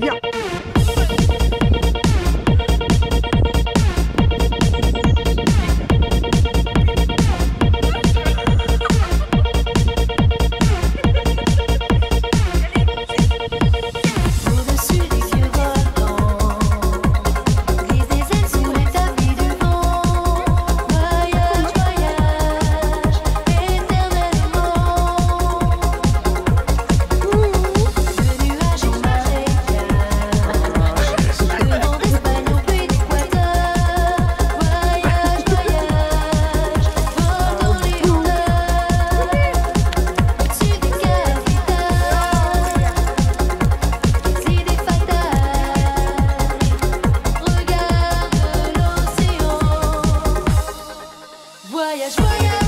Yeah. voyage, voyage.